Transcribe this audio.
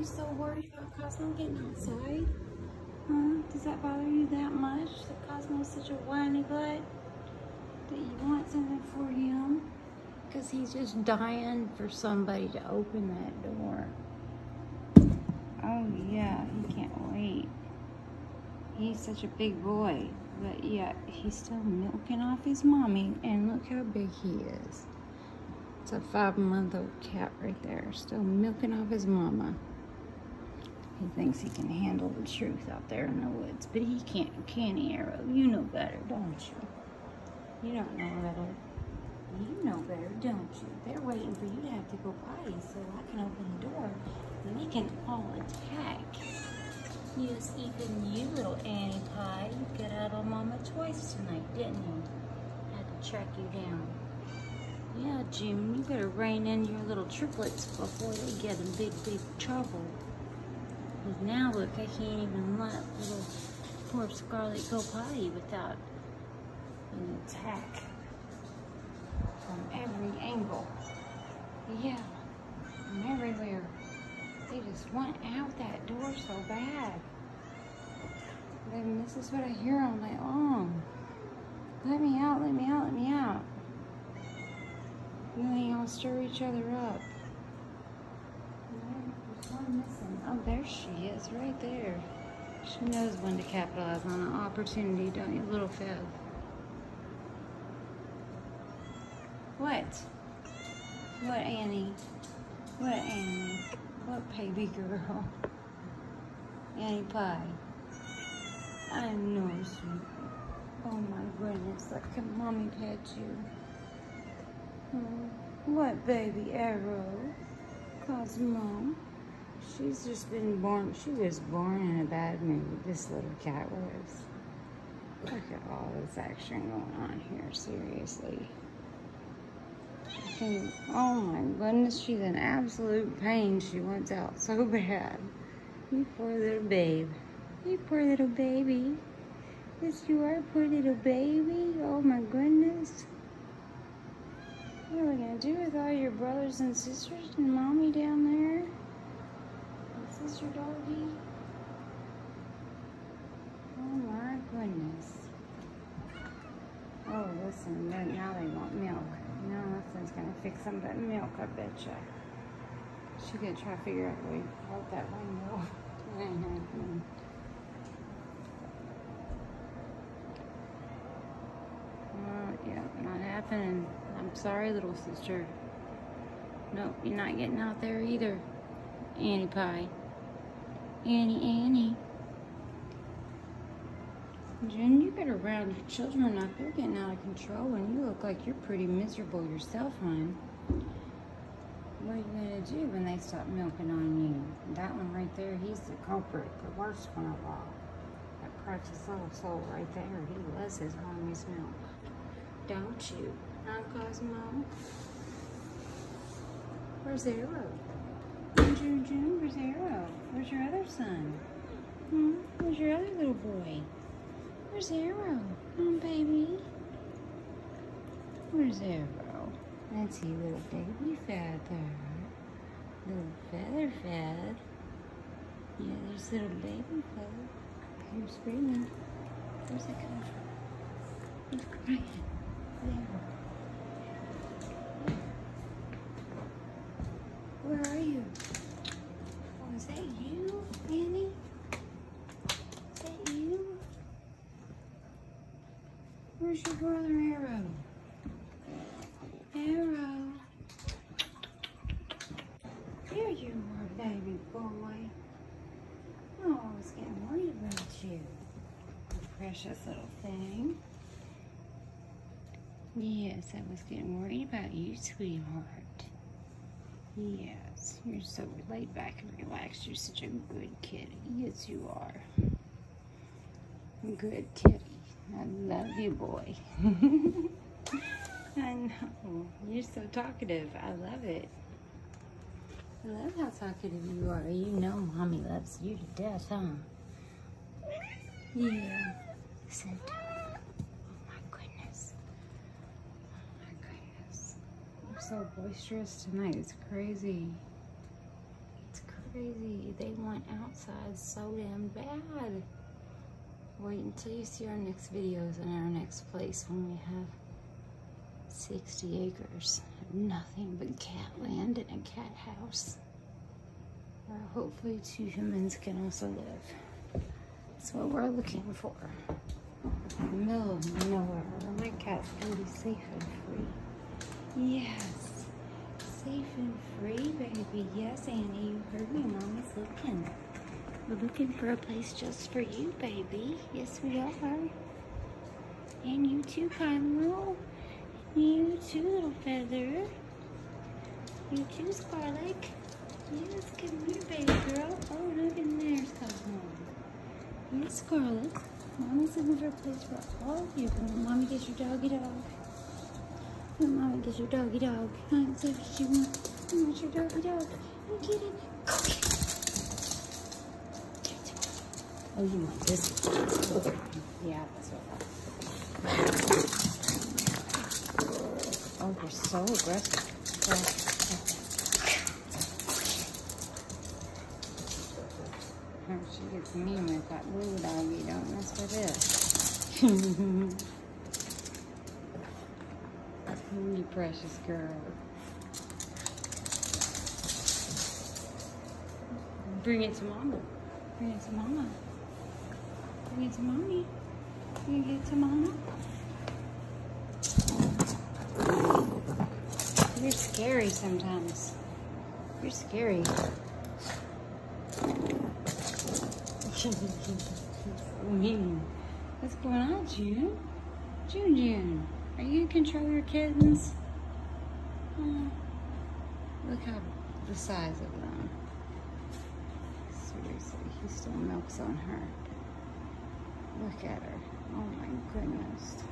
you so worried about Cosmo getting outside? Huh? Does that bother you that much? That Cosmo's such a whiny butt? That you want something for him? Because he's just dying for somebody to open that door. Oh, yeah, he can't wait. He's such a big boy. But yeah, he's still milking off his mommy. And look how big he is. It's a five month old cat right there, still milking off his mama. He thinks he can handle the truth out there in the woods, but he can't, can he, Arrow? You know better, don't you? You don't know better. You know better, don't you? They're waiting for you to have to go potty so I can open the door and we can all attack. Yes, even you, little Annie Pie, you got out on Mama twice tonight, didn't you? Had to track you down. Yeah, Jim, you better rein in your little triplets before they get in big, big trouble. Because now, look, I can't even let little poor Scarlet go potty without an attack from every angle. Yeah, from everywhere. They just want out that door so bad. And this is what I hear all night long. Let me out, let me out, let me out. And then they all stir each other up. Oh, there she is, right there. She knows when to capitalize on an opportunity, don't you, little Fev? What? What, Annie? What, Annie? What, baby girl? Annie Pie. I know you. Oh my goodness, like can mommy pet you? Hmm. What baby arrow? Cause mom, she's just been born, she was born in a bad mood, this little cat was. Look at all this action going on here, seriously. And, oh my goodness, she's in absolute pain. She wants out so bad. You poor little babe. You poor little baby. Yes, you are, poor little baby. Oh my goodness. What are we gonna do with all your brothers and sisters and mommy down there? Sister doggy? Oh my goodness. Oh, listen, right now they want milk. No, nothing's gonna fix them but milk, I betcha. She gonna try to figure out a way to out that ain't happening. Oh, yeah, not happening. I'm sorry, little sister. Nope, you're not getting out there either. Annie Pie. Annie, Annie. Jen, you better round your children up. They're getting out of control, and you look like you're pretty miserable yourself, hon. What are you gonna do when they stop milking on you? That one right there, he's the culprit, the worst one of all. That precious little soul right there, he loves his mommy's milk. Don't you? Huh, Cosmo? Where's Arrow? Where's Arrow? Where's your other son? Hmm? Where's your other little boy? Where's Arrow? Oh, baby. Where's Arrow? Let's see, little baby feather. Little feather feather. Yeah, there's little baby feather. He's screaming. Where's it coming from? He's crying. There. Where are you? Oh, is that you, Annie? Is that you? Where's brother Arrow? Arrow. Here you are, baby boy. Oh, I was getting worried about you. You precious little thing. Yes, I was getting worried about you, sweetheart. Yes, you're so laid back and relaxed. You're such a good kitty. Yes, you are. Good kitty. I love you, boy. I know. You're so talkative. I love it. I love how talkative you are. You know mommy loves you to death, huh? Yeah. Oh my goodness. Oh my goodness. You're so boisterous tonight. It's crazy. It's crazy. They want outside so damn bad. Wait until you see our next videos in our next place when we have 60 acres of nothing but cat land and a cat house. Where hopefully two humans can also live. That's what we're looking for. In the middle of nowhere where my cat's gonna be safe and free. Yes. Safe and free, baby. Yes, Annie, you heard me. Mommy's looking. We're looking for a place just for you, baby. Yes, we are. And you too, Kylo. You too, little feather. You too, Scarlet. Yes, come here, baby girl. Oh, look in there, Cosmo. Yes, Scarlet. Mommy's looking for a place for all of you. Come Mommy get your doggy dog. Mommy get your doggy dog. Say what you want. You want your doggy dog. You get it. Go get it. Oh, you want this? Yeah, that's what I Oh, they're so aggressive. Oh, she gets mean with that blue doggy. Don't mess with it. you precious girl. Bring it to mama. Bring it to mama. To mommy. Bring it to mama. You're scary sometimes. You're scary. mean. What's going on, June? June, June. Are you in control of your kittens? Look how the size of them. Seriously, he still milks on her. Look at her. Oh my goodness.